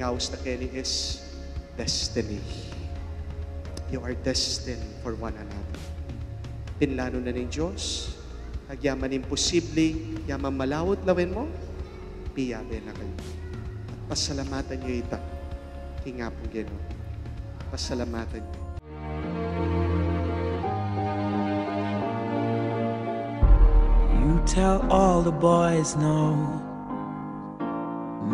house na Kenny is destiny. You are destined for one another. Pinlano na ng Diyos, agyaman imposible, yaman malawot lawin mo, piyabe na kayo. At pasalamatan niyo ita, kingapong gino. Pasalamatan niyo. You tell all the boys no.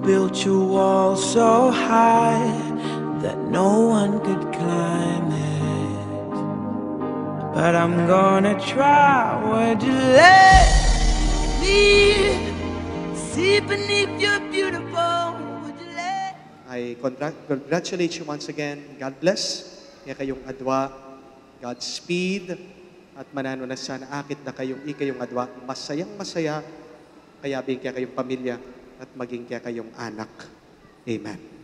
Built your wall so high that no one could climb it. But I'm gonna try. Would you let me see beneath your beautiful? Let I congratulate you once again. God bless. Kaya kayong adwa. Godspeed. At manano na sana akit na kayong ikayong adwa. Masayang masaya. Kaya bigyan kayong pamilya at maging kaya kayong anak. Amen.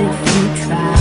If you tried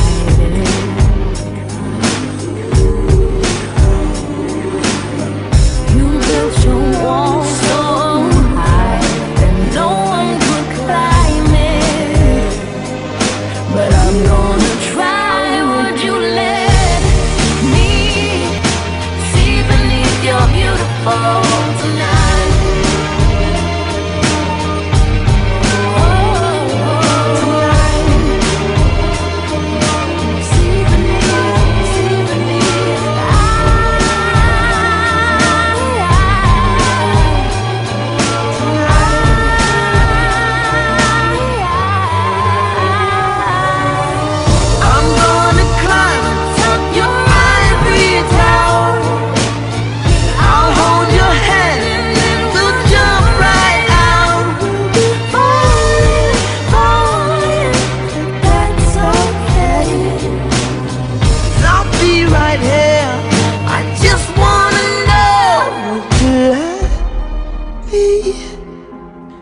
me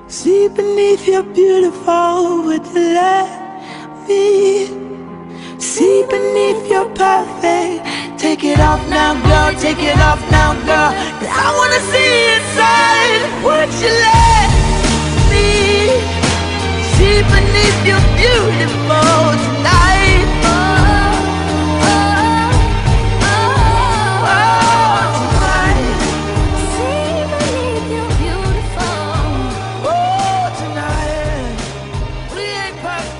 see beneath your beautiful? Would you let me see beneath your perfect? Take it off now, girl. Take it off now, girl. I wanna see inside. Would you let me see beneath your beautiful? past.